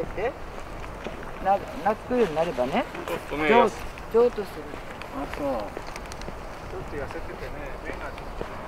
連れてってな泣くようになればねね、譲痩せ譲渡する。あ、そう。ちょっと痩せててね、目がちょっと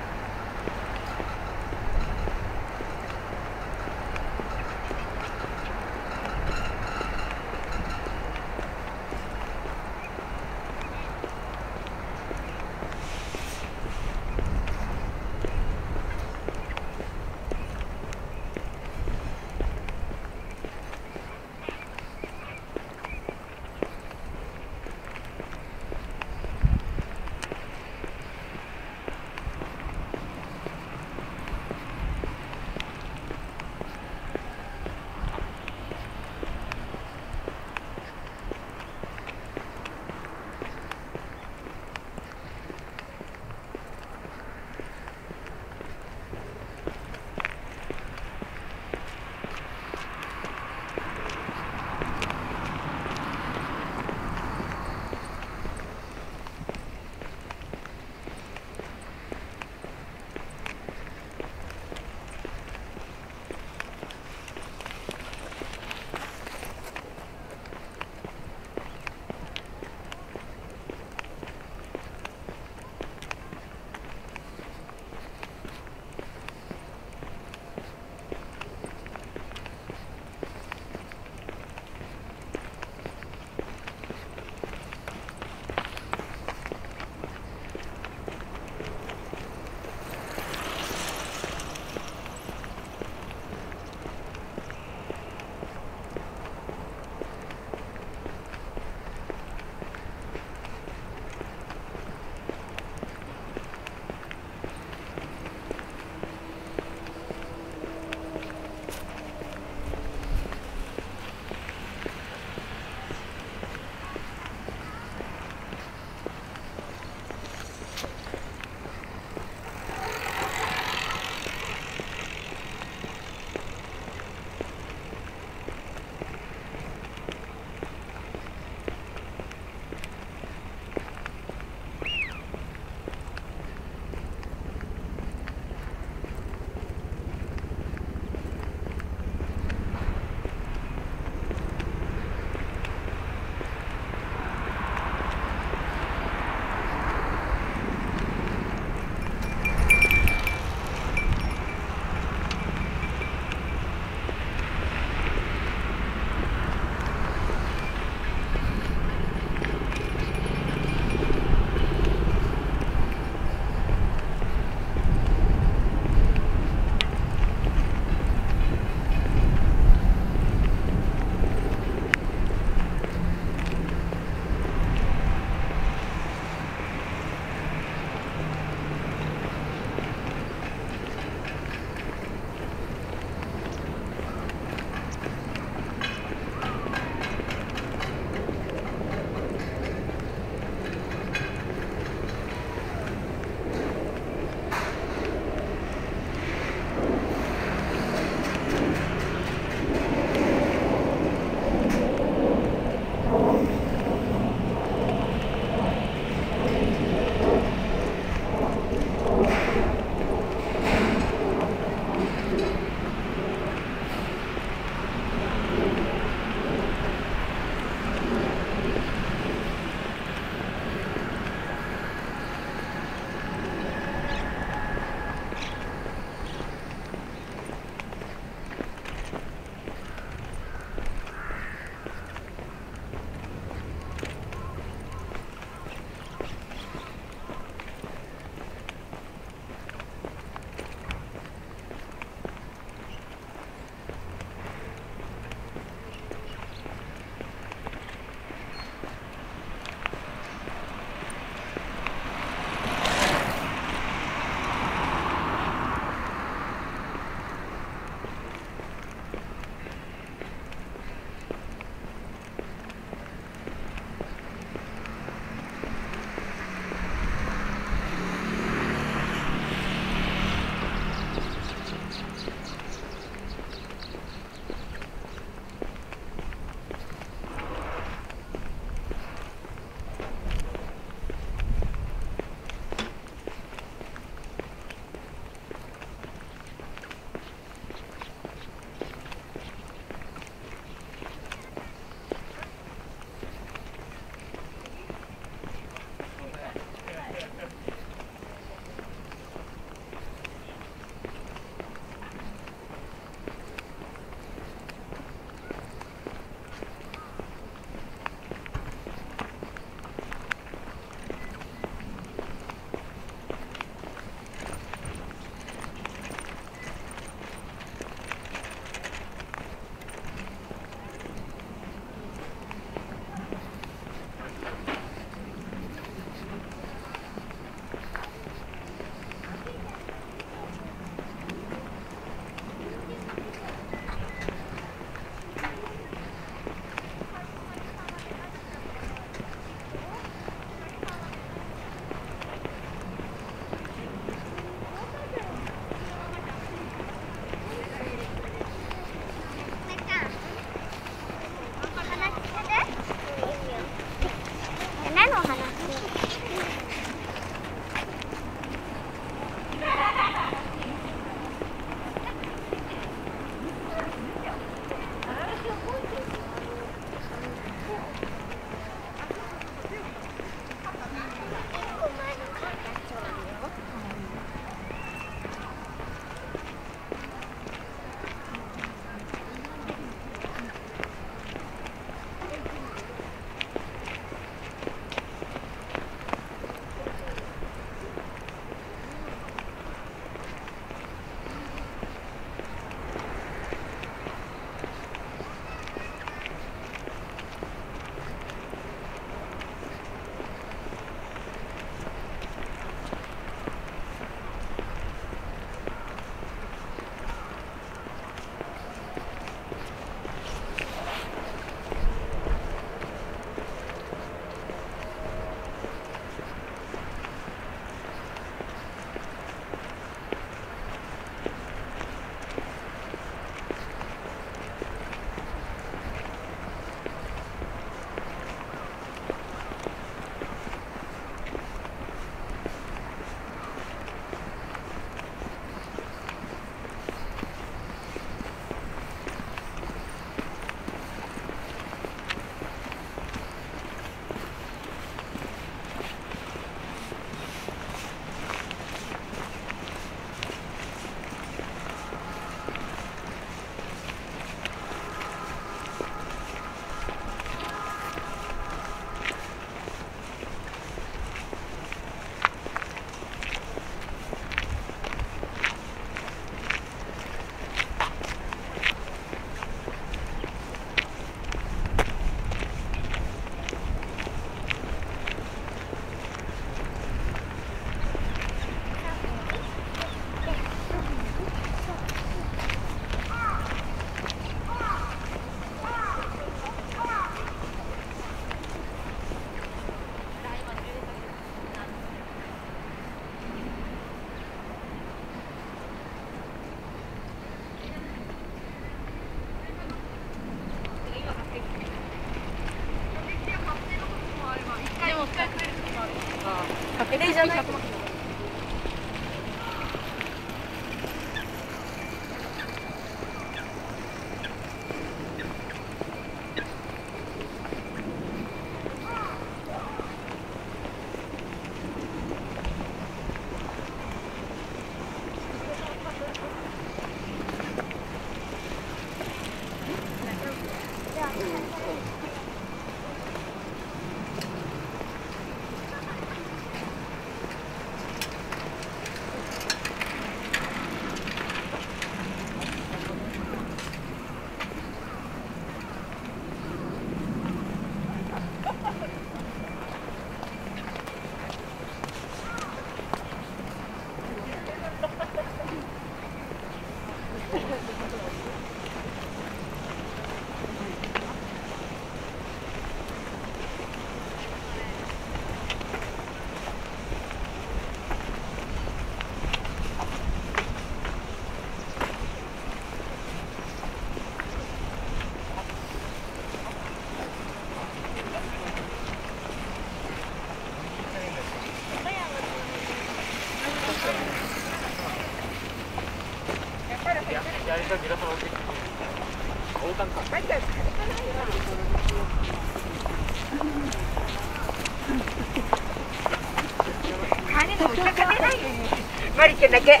だけ。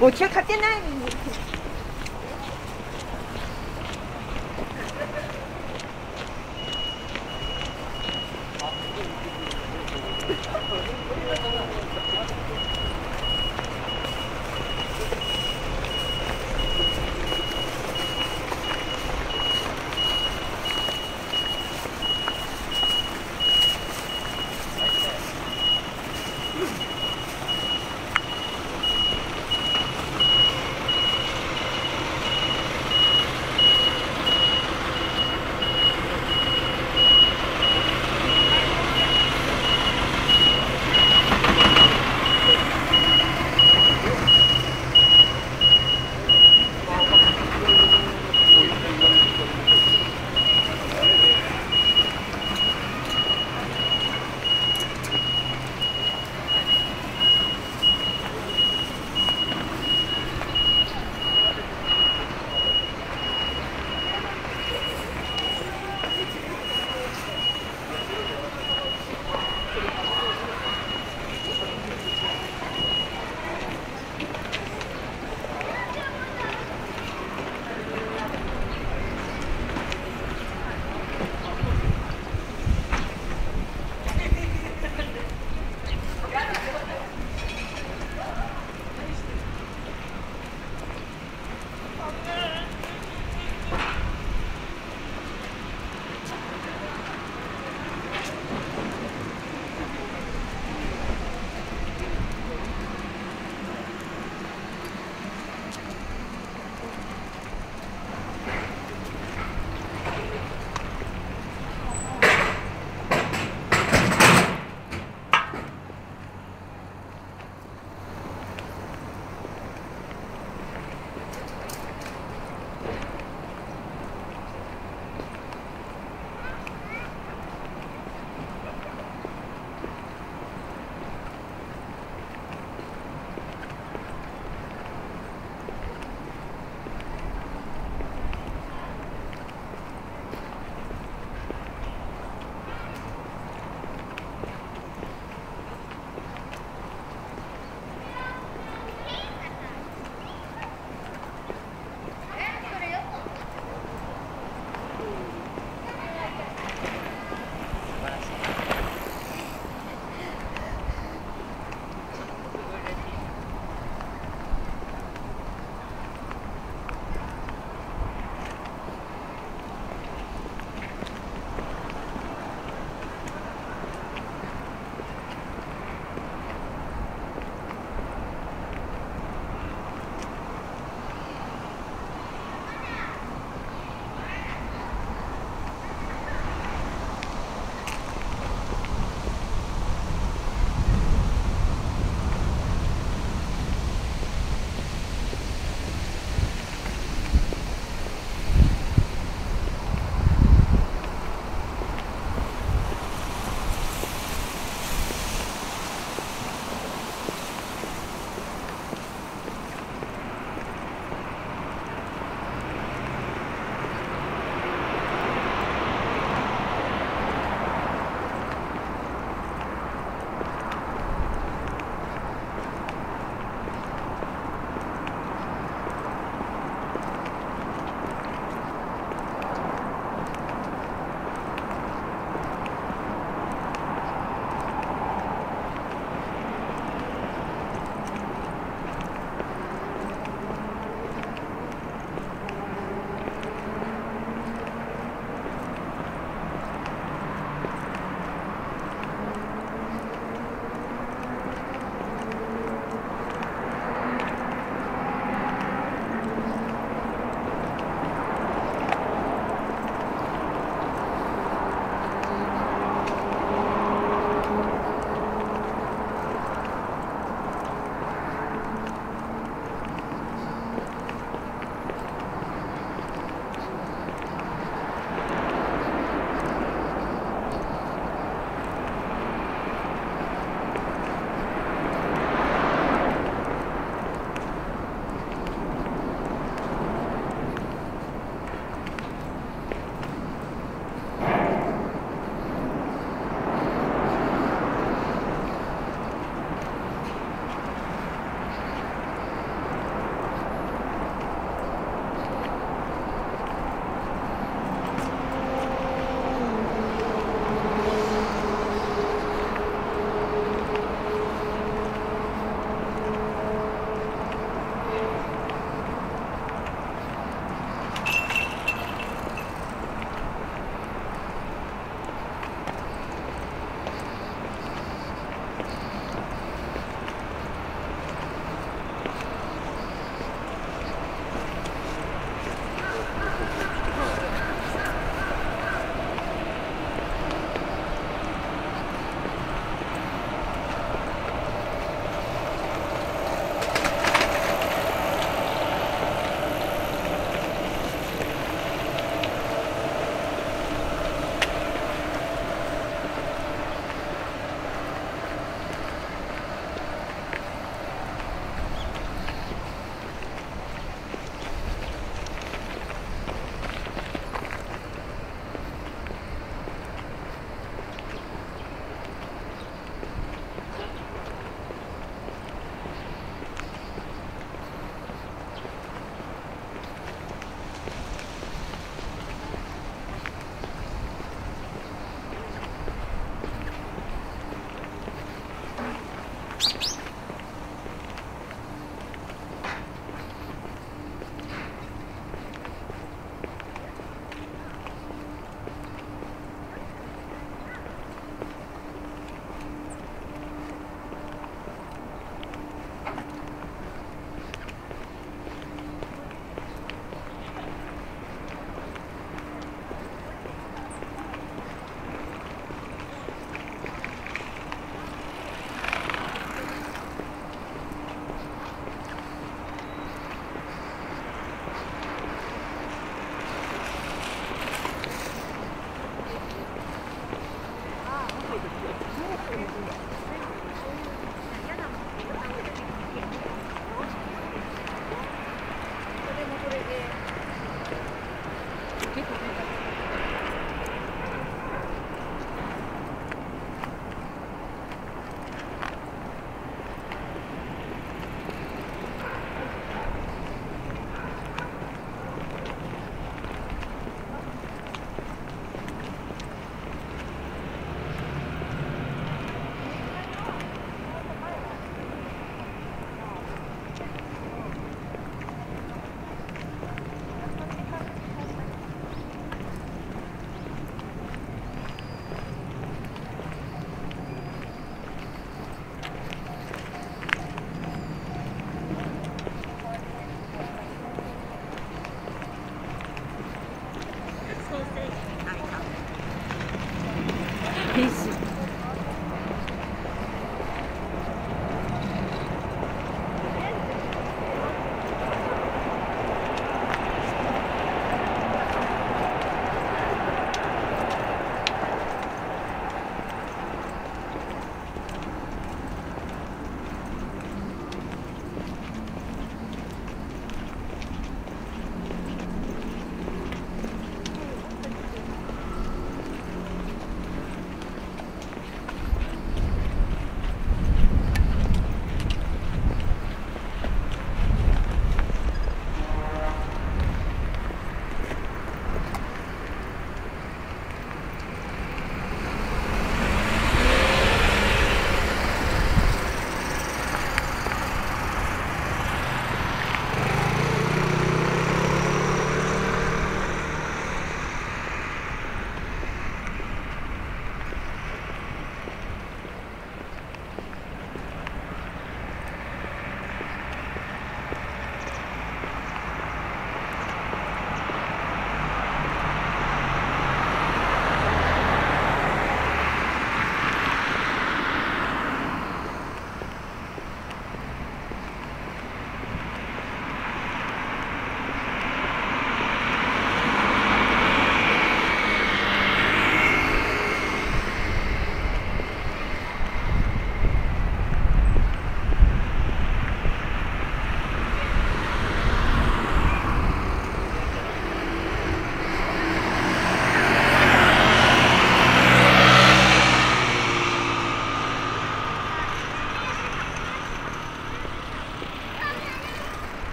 おちは買ってない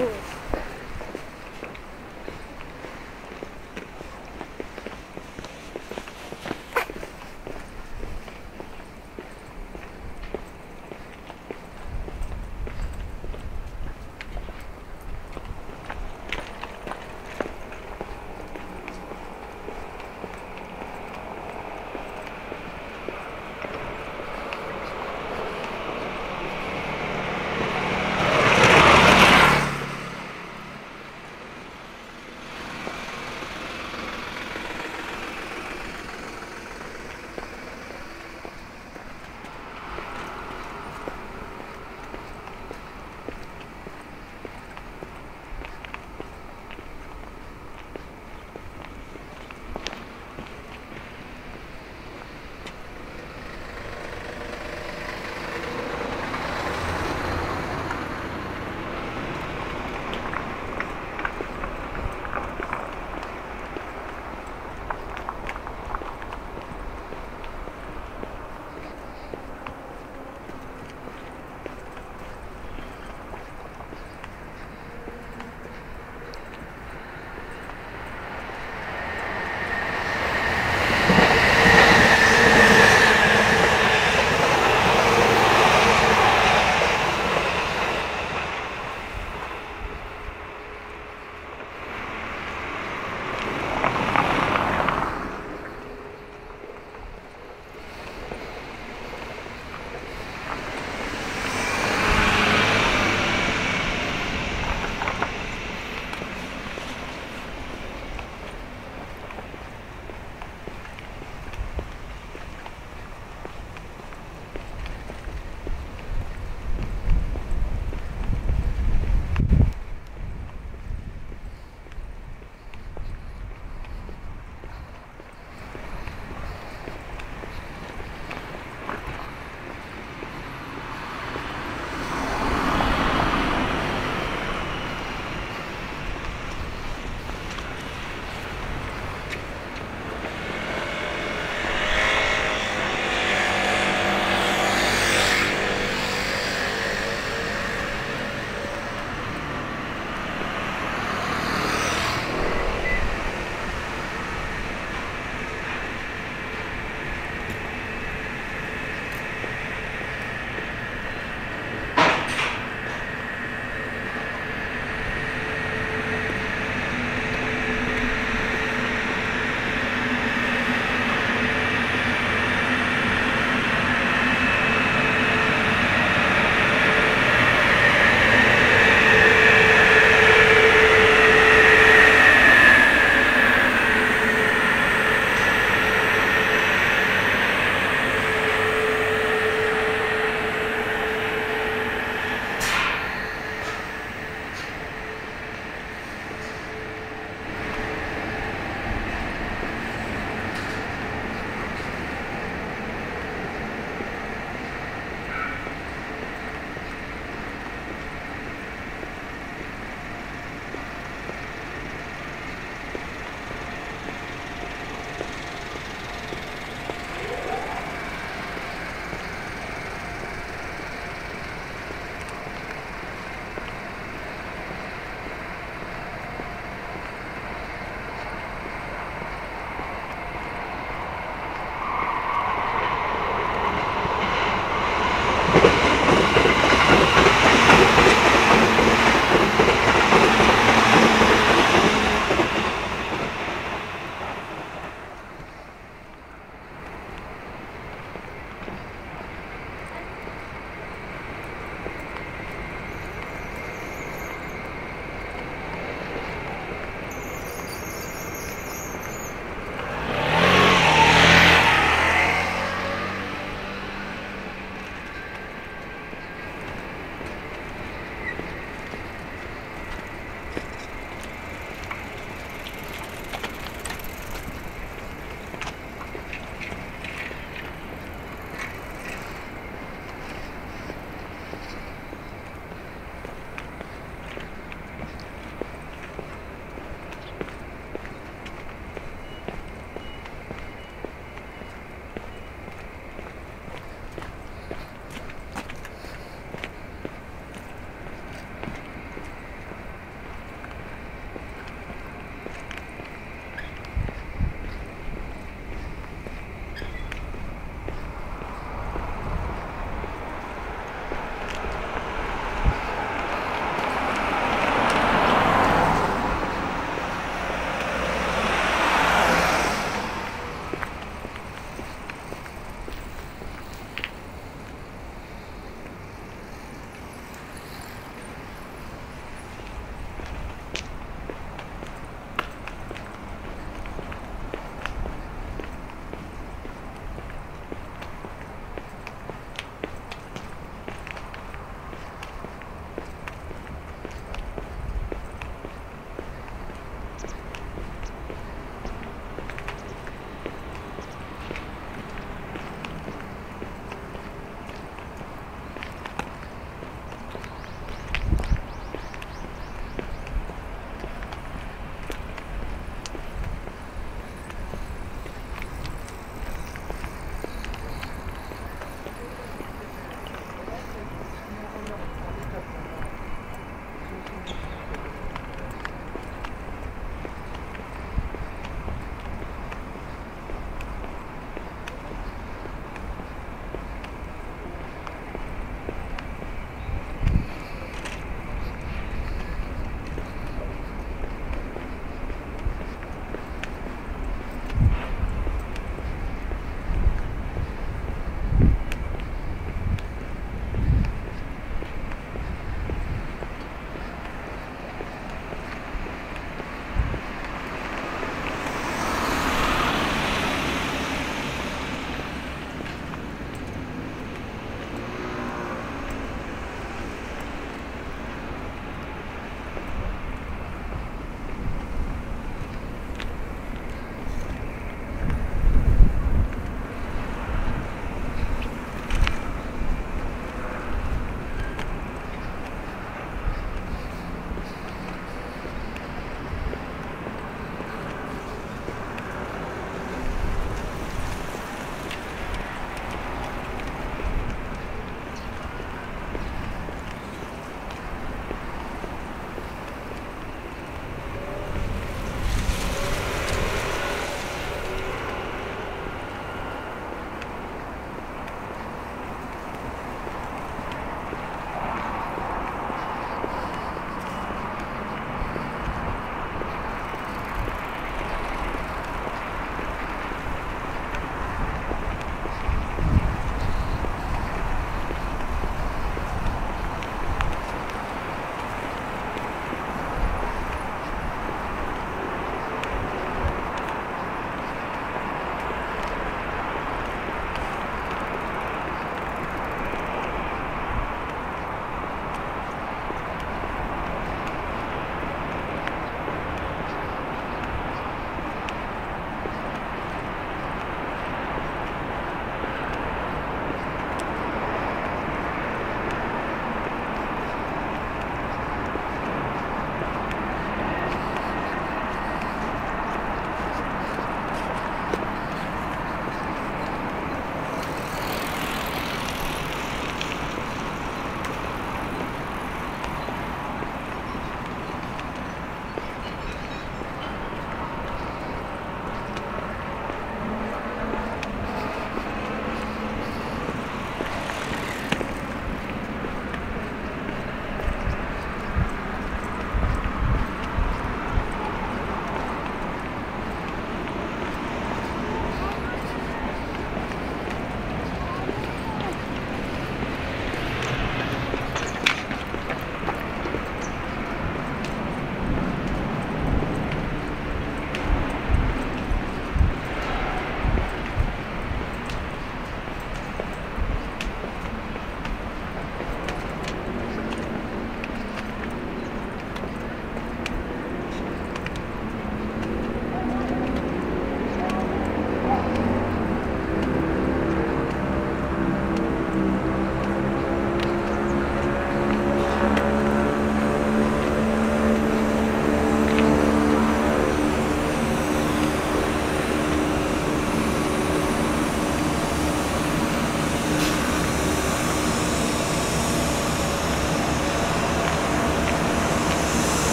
ね。